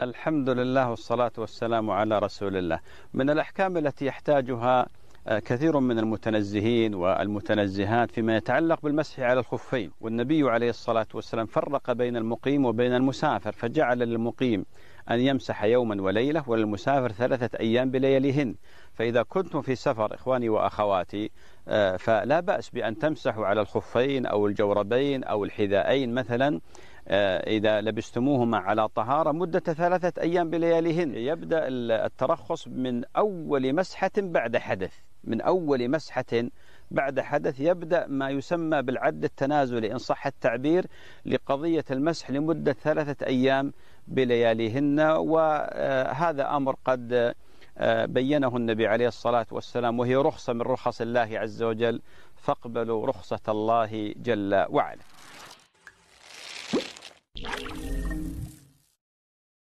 الحمد لله والصلاة والسلام على رسول الله. من الأحكام التي يحتاجها كثير من المتنزهين والمتنزهات فيما يتعلق بالمسح على الخفين. والنبي عليه الصلاة والسلام فرق بين المقيم وبين المسافر فجعل للمقيم أن يمسح يوما وليلة وللمسافر ثلاثة أيام بلياليهن. فإذا كنتم في سفر إخواني وأخواتي آه، فلا بأس بأن تمسحوا على الخفين أو الجوربين أو الحذائين مثلا آه، إذا لبستموهما على طهارة مدة ثلاثة أيام بلياليهن. يبدأ الترخص من أول مسحة بعد حدث. من أول مسحة بعد حدث يبدأ ما يسمى بالعد التنازلي إن صح التعبير لقضية المسح لمدة ثلاثة أيام بلياليهن. وهذا أمر قد بينه النبي عليه الصلاة والسلام وهي رخصة من رخص الله عز وجل فاقبلوا رخصة الله جل وعلا.